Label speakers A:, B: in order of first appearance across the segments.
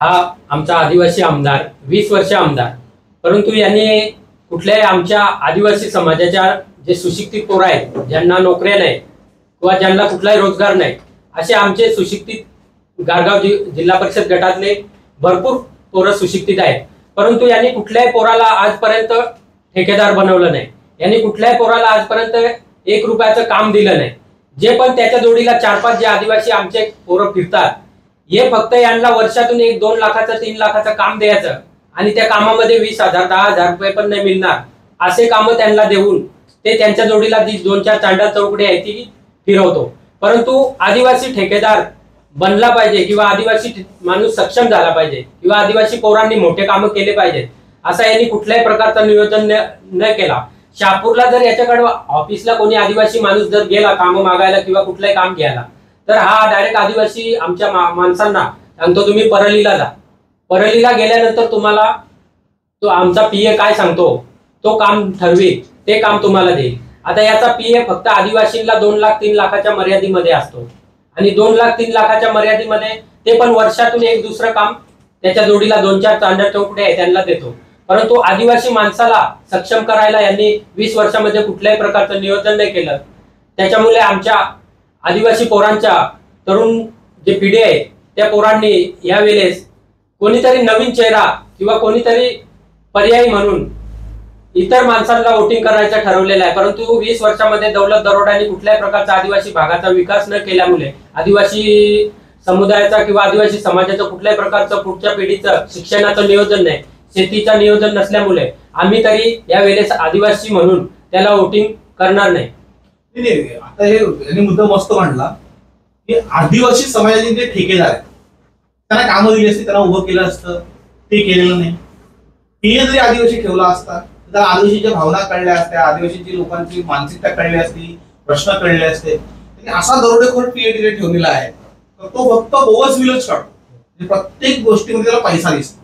A: हा आमचा आदिवासी आमदार वीस वर्ष आमदार. परंतु यांनी कुठल्याही आमच्या आदिवासी समाजाच्या जे सुशिक्षित पोरं आहेत ज्यांना नोकऱ्या नाही किंवा ज्यांना कुठलाही रोजगार नाही असे आमचे सुशिक्षित गारगाव जि जिल्हा परिषद गटातले भरपूर पोरं सुशिक्षित आहेत. परंतु यांनी कुठल्याही पोराला आजपर्यंत ठेकेदार बनवलं नाही. यांनी कुठल्याही पोराला आजपर्यंत एक रुपयाचं काम दिलं नाही. जे पण त्याच्या जोडीला चार पाच जे आदिवासी आमचे पोरं फिरतात हे फक्त यांना वर्षातून एक दोन लाखाचं तीन लाखाचं काम द्यायचं. आणि त्या कामामध्ये वीस हजार दहा हजार रुपये पण नाही मिळणार. असे कामं त्यांना देऊन ते त्यांच्या जोडीला जी दोन चार चांडा चौकडे आहे ती फिरवतो. परंतु आदिवासी ठेकेदार बनला पाहिजे किंवा आदिवासी माणूस सक्षम झाला पाहिजे किंवा आदिवासी पौरांनी मोठे कामं केले पाहिजेत असा यांनी कुठल्याही प्रकारचं नियोजन न- न केला. शहापूरला जर याच्याकडे ऑफिसला कोणी आदिवासी माणूस जर गेला कामं मागायला किंवा कुठलंही काम घ्यायला तर हा डायरेक्ट आदिवासी आमच्या माणसांना सांगतो तुम्ही परलीला जा. परलीला गेल्यानंतर तुम्हाला तो आमचा पीए काय सांगतो तो काम ठरवेल ते काम तुम्हाला देईल. आता याचा पीए फक्त आदिवासींना दोन लाख तीन लाखाच्या मर्यादेमध्ये असतो. आणि दोन लाख तीन लाखाच्या मर्यादेमध्ये ते पण वर्षातून एक दुसरं काम त्याच्या जोडीला दोन चार चांदर चौकटे आहे त्यांना देतो. परंतु आदिवासी माणसाला सक्षम करायला यांनी वीस वर्षामध्ये कुठल्याही प्रकारचं नियोजन नाही केलं. त्याच्यामुळे आमच्या आदिवासी पोरांच्या तरुण जे पिढी आहे त्या पोरांनी यावेळेस कोणीतरी नवीन चेहरा किंवा कोणीतरी पर्यायी म्हणून इतर माणसांना वोटिंग करायचं ठरवलेलं आहे. परंतु वीस वर्षामध्ये दौलत दरोड्याने कुठल्याही प्रकारचा आदिवासी भागाचा विकास न केल्यामुळे आदिवासी समुदायाचा किंवा आदिवासी समाजाचं कुठल्याही प्रकारचं पुढच्या पिढीचं शिक्षणाचं नियोजन नाही शेतीचं नियोजन नसल्यामुळे आम्ही तरी या वेळेस आदिवासी म्हणून त्याला वोटिंग करणार नाही.
B: नाही, नाही आता हे यांनी मुद्दा मस्त मांडला की आदिवासी समाजाचे जे ठेकेदार आहेत त्यांना कामं दिली असती त्यांना उभं केलं असतं ते केलेलं नाही. हे जरी आदिवासी ठेवला असता तर आदिवासीच्या भावना कळल्या असत्या आदिवासीची लोकांची मानसिकता कळली असती प्रश्न कळले असते. त्यांनी असा दरोडेखोर पीएटीने ठेवलेला आहे तर तो फक्त ओव्हर्स विलच काढतो. म्हणजे प्रत्येक गोष्टीमध्ये त्याला पैसा दिसतो.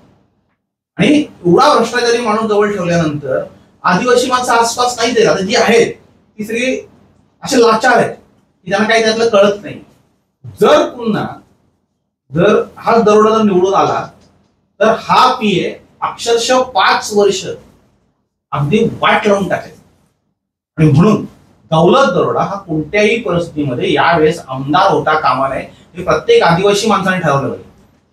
B: आणि एवढा भ्रष्टाचारी माणूस जवळ ठेवल्यानंतर आदिवासी माणसं आसपास नाही देत आता जी आहेत ती सगळी असे लाचार आहेत. की त्यांना काही त्यातलं कळत नाही. जर पुन्हा जर हा दरोडा जर निवडून आला तर हा पीए अक्षरशः पाच वर्ष अगदी वाट लावून टाकेल. आणि म्हणून दौलत दरोडा हा कोणत्याही परिस्थितीमध्ये यावेळेस आमदार होता कामा नये हे प्रत्येक आदिवासी माणसाने ठरवलं पाहिजे.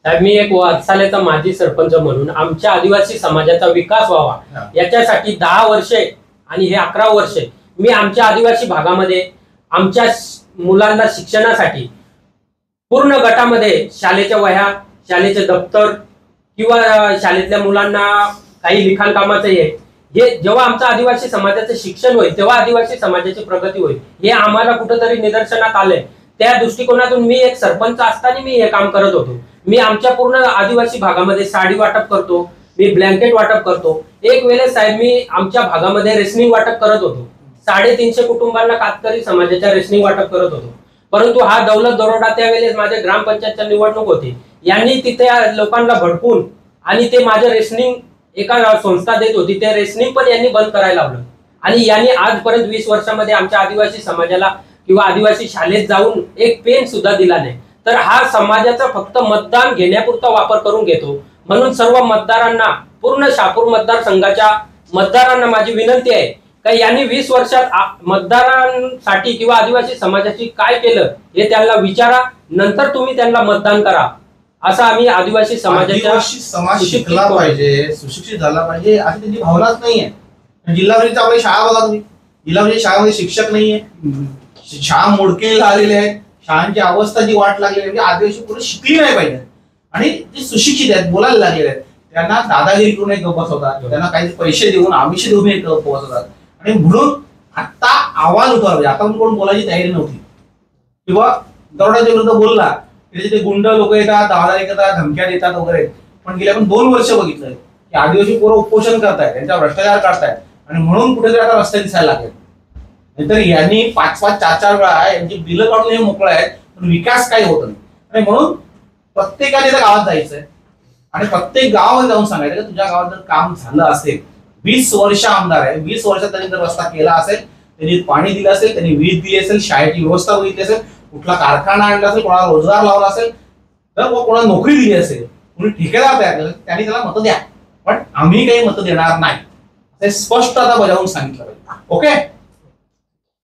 A: साहेब मी एक वारसाल्याचा माजी सरपंच म्हणून आमच्या आदिवासी समाजाचा विकास व्हावा. याच्यासाठी दहा वर्षे आणि हे अकरा वर्षे मी आमच्या आदिवासी भागामध्ये आमच्या मुलांना शिक्षणासाठी पूर्ण गटामध्ये शाळेच्या वह्या शाळेचे दप्तर किंवा शाळेतल्या मुलांना काही लिखाण कामाचं हे हे जेव्हा आमचं आदिवासी समाजाचं शिक्षण होईल तेव्हा आदिवासी समाजाची प्रगती होईल. हे आम्हाला कुठंतरी निदर्शनात आलंय. त्या दृष्टिकोनातून मी एक सरपंच असताना मी हे काम करत होतो. मी आमच्या पूर्ण आदिवासी भागामध्ये साडी वाटप करतो मी ब्लँकेट वाटप करतो. एक वेळेस साहेब मी आमच्या भागामध्ये रेशनिंग वाटप करत होतो. साडेतीनशे कुटुंबांना कातकरी समाजाच्या रेशनिंग वाटप करत होतो. परंतु हा दौलत दरोडा त्यावेळेस माझ्या ग्रामपंचायतच्या निवडणूक होती. यांनी तिथे लोकांना भडकून आणि ते माझं रेशनिंग एका संस्था देत होती. ते रेशनिंग पण यांनी बंद करायला लावलं. आणि यांनी आजपर्यंत वीस वर्षामध्ये आमच्या आदिवासी समाजाला किंवा आदिवासी शाळेत जाऊन एक पेन सुद्धा दिला नाही. तर हा समाजाचा फक्त मतदान घेण्यापुरता वापर करून घेतो. म्हणून सर्व मतदारांना पूर्ण शापूर मतदारसंघाच्या मतदारांना माझी विनंती आहे का यांनी वीस वर्षात मतदारांसाठी किंवा आदिवासी समाजाची काय केलं हे त्यांना विचारा नंतर तुम्ही त्यांना मतदान करा. असं आम्ही आदिवासी समाजाच्या
B: समाज शिकला? पाहिजे सुशिक्षित झाला पाहिजे अशी त्यांची भावनाच नाहीये. जिल्हा परिषद आपली शाळा बघा तुम्ही. जिल्हा परिषद शाळेमध्ये शिक्षक नाहीये. शाळा मोडके आलेले आहेत. शाळांची अवस्था जी वाट लागलेली आहे म्हणजे आदिवासी पुढे शिकली नाही पाहिजे. आणि जे सुशिक्षित आहेत बोलायला लागलेले आहेत. त्यांना दादागिरी करून एक बसवतात. त्यांना काही पैसे देऊन आमिष देऊन एक बसवतात. आणि म्हणून आता आवाज उठवला आता पण कोण बोलायची तयारी नव्हती. किंवा दरोड्याच्या विरुद्ध बोलला त्याचे ते गुंड लोक येतात दादा येतात धमक्या देतात वगैरे. पण गेल्या आपण दोन वर्ष बघितलंय. की आदिवासी पोरं उपोषण करतायत त्यांचा भ्रष्टाचार काढतायत. आणि म्हणून कुठेतरी आता रस्ते दिसायला लागले नाहीतर यांनी पाच पाच चार चार वेळा यांची बिलं काढून हे मोकळं आहेत पण विकास काही होत नाही. आणि म्हणून प्रत्येकाने त्या गावात जायचंय. आणि प्रत्येक गावात जाऊन सांगायचं तुझ्या गावात जर काम झालं असेल वीस वर्ष आमदार आहे. वीस वर्षात त्यांनी जर रस्ता केला असेल त्यांनी पाणी दिलं असेल त्यांनी वीज दिली असेल शाळेची व्यवस्था बघितली असेल कुठला कारखाना आणला असेल कोणाला रोजगार लावला असेल तर व कोणाला नोकरी दिली असेल कुणी ठेकेदार तयार केला त्यांनी त्याला मतं द्या. पण आम्ही काही मतं देणार नाही. हे स्पष्ट आता बजावून सांगितलं पाहिजे. ओके?